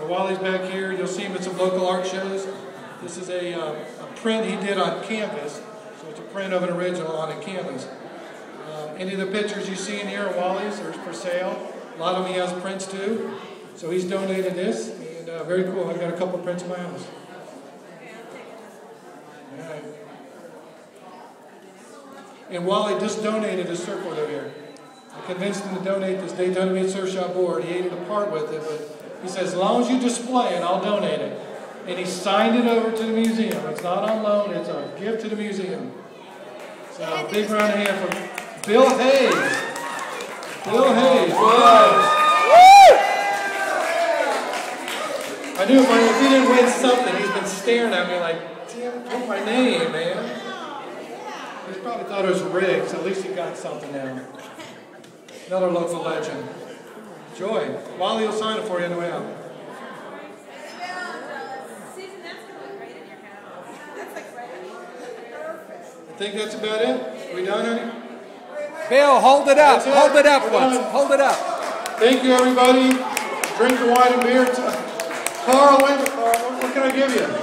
So while he's back here. You'll see him at some local art shows. This is a, uh, a print he did on canvas. So it's a print of an original on a canvas. Uh, any of the pictures you see in here are Wally's. They're for sale. A lot of them he has prints too. So he's donated this. And uh, very cool. I've got a couple prints in my house. And Wally just donated a surfboard over here. I convinced him to donate this Daytona Beach Surf Shop board. He hated to part with it, but he says, as long as you display it, I'll donate it. And he signed it over to the museum. It's not on loan, it's a gift to the museum. So big round of hand for Bill Hayes. Bill Hayes. Wow. I knew if, I, if he didn't win something, he's been staring at me like, damn, put my name, man. He probably thought it was rigged, so at least he got something now. Another local legend. Joy. Wally will sign it for you on the way out. I think that's about it. We done, honey? Bill, hold it up. It. Hold it up We're once. done. Hold it up. Thank you, everybody. Drink the wine and beer. Carl, what can I give you?